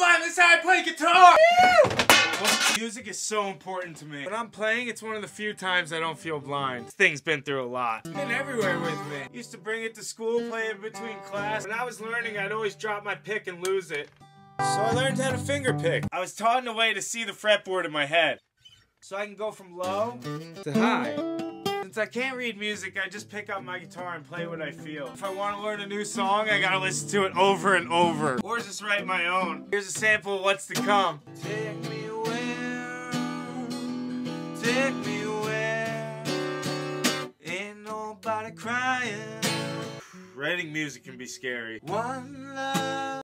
blind, this is how I play guitar! Well, music is so important to me. When I'm playing, it's one of the few times I don't feel blind. This thing's been through a lot. It's been everywhere with me. Used to bring it to school, play it between class. When I was learning, I'd always drop my pick and lose it. So I learned how to finger pick. I was taught in a way to see the fretboard in my head. So I can go from low to high. I can't read music, I just pick up my guitar and play what I feel. If I want to learn a new song, I gotta listen to it over and over. Or just write my own. Here's a sample of what's to come. Take me where, take me where, ain't nobody crying. Writing music can be scary. One love.